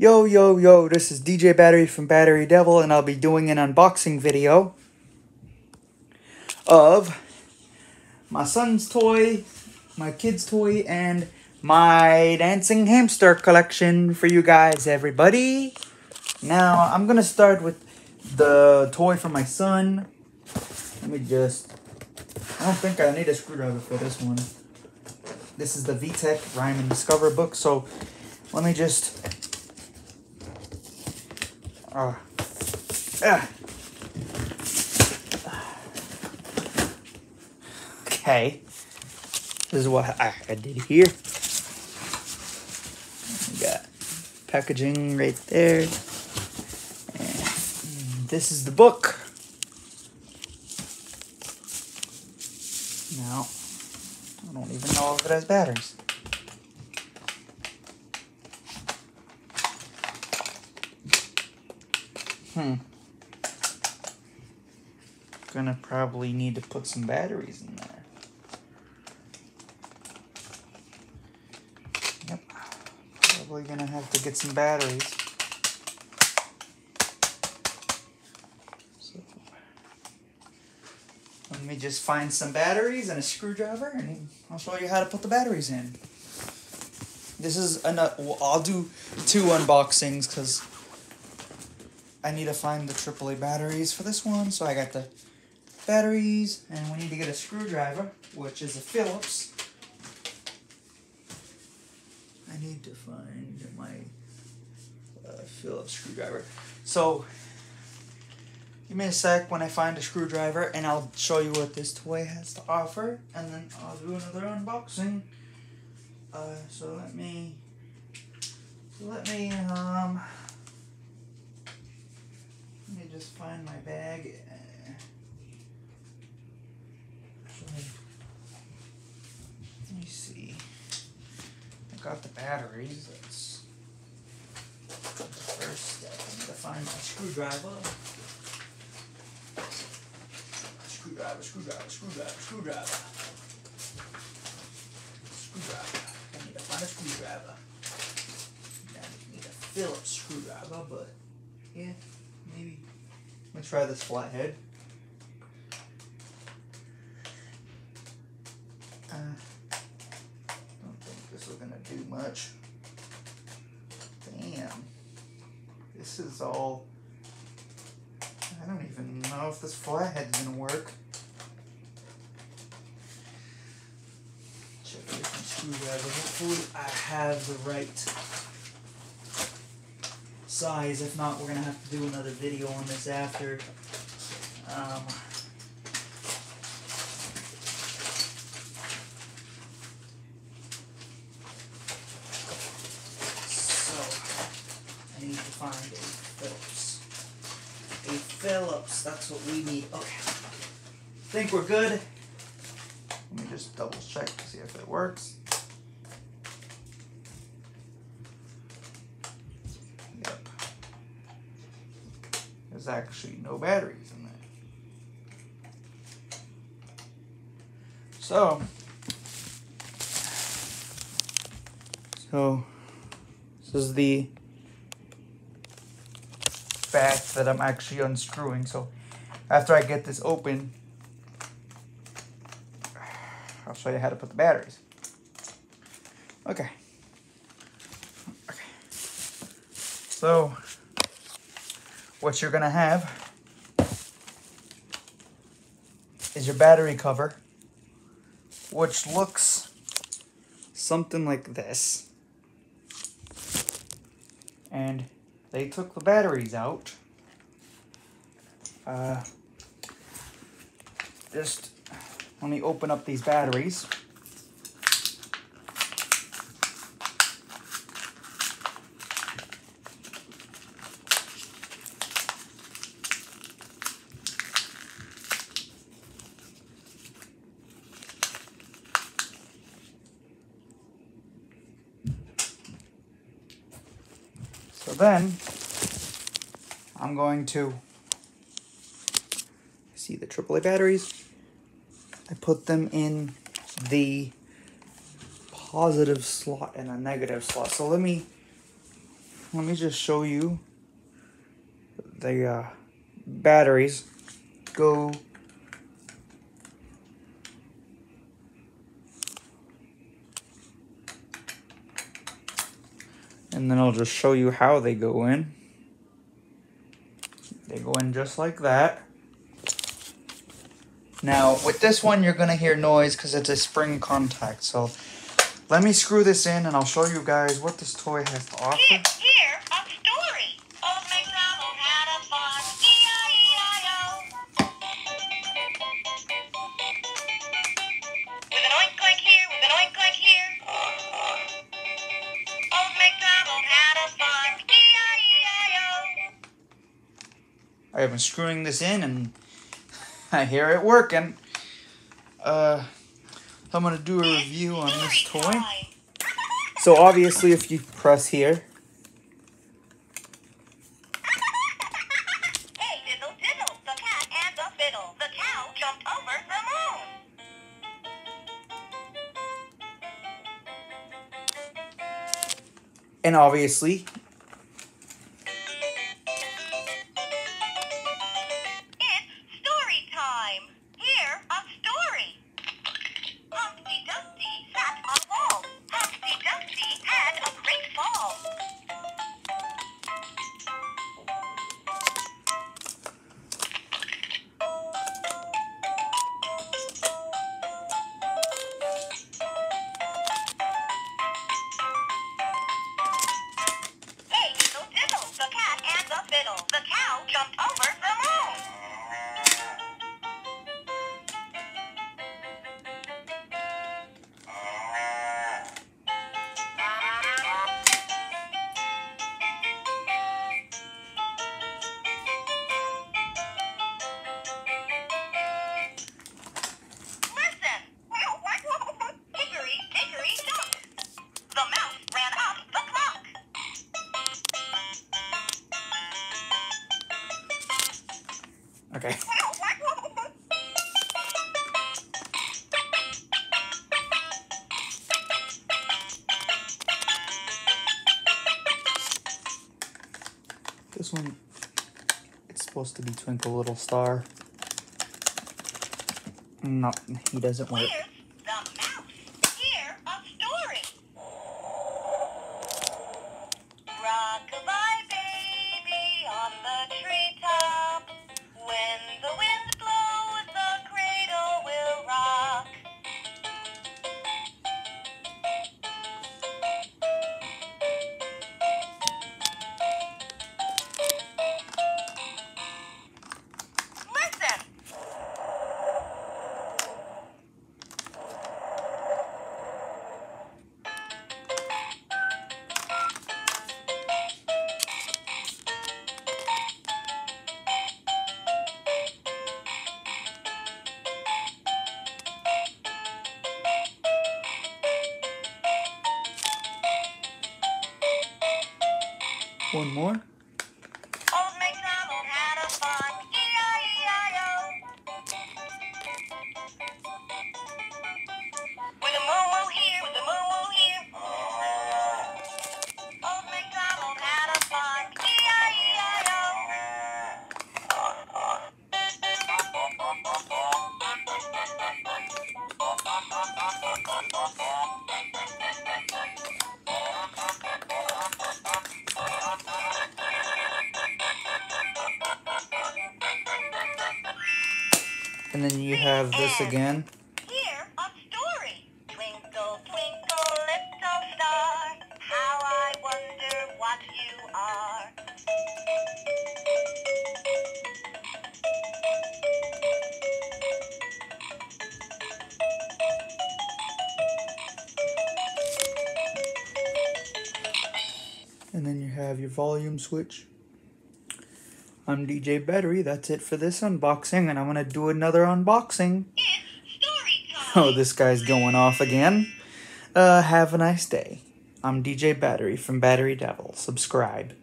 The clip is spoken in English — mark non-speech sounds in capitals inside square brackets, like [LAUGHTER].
Yo, yo, yo, this is DJ Battery from Battery Devil, and I'll be doing an unboxing video of my son's toy, my kid's toy, and my dancing hamster collection for you guys, everybody. Now, I'm gonna start with the toy for my son. Let me just. I don't think I need a screwdriver for this one. This is the VTech Rhyme and Discover book, so let me just uh. Okay. This is what I, I did here. We got packaging right there. And this is the book. Now, I don't even know if it has batteries. Hmm. Gonna probably need to put some batteries in there. Yep. Probably gonna have to get some batteries. So let me just find some batteries and a screwdriver and I'll show you how to put the batteries in. This is an, uh, I'll do two unboxings because I need to find the AAA batteries for this one. So I got the batteries, and we need to get a screwdriver, which is a Phillips. I need to find my uh, Phillips screwdriver. So, give me a sec when I find a screwdriver, and I'll show you what this toy has to offer, and then I'll do another unboxing. Uh, so let me, let me, um, let me just find my bag. Let me see. I got the batteries. That's the first step. I need to find my screwdriver. Screwdriver, screwdriver, screwdriver, screwdriver. Screwdriver. I need to find a screwdriver. I need a Phillips screwdriver, but yeah. Maybe. Me try this flathead. Uh, don't think this is gonna do much. Damn. This is all. I don't even know if this flathead's gonna work. Check a different screwdriver. Hopefully, I have the right size. If not, we're gonna have to do another video on this after. Um, so I need to find a Phillips. A Phillips. That's what we need. Okay. Think we're good. Let me just double check to see if it works. There's actually no batteries in there. So, so this is the back that I'm actually unscrewing. So after I get this open, I'll show you how to put the batteries. Okay. Okay. So what you're gonna have is your battery cover, which looks something like this. And they took the batteries out. Uh, just let me open up these batteries. Then, I'm going to see the AAA batteries. I put them in the positive slot and a negative slot. So let me let me just show you the uh, batteries go and then I'll just show you how they go in. They go in just like that. Now, with this one, you're going to hear noise because it's a spring contact. So, let me screw this in and I'll show you guys what this toy has to offer. Here, here, a story. Old MacDonald uh, I have been screwing this in and [LAUGHS] I hear it working. Uh, I'm going to do a review on this toy. So, obviously, if you press here, and the okay. This one, it's supposed to be Twinkle Little Star. No, he doesn't work. One more. And then you have this again. Hear a story. Twinkle, twinkle, little star, how I wonder what you are. And then you have your volume switch. I'm DJ Battery. That's it for this unboxing, and I'm gonna do another unboxing. It's story time. Oh, this guy's going off again. Uh, have a nice day. I'm DJ Battery from Battery Devil. Subscribe.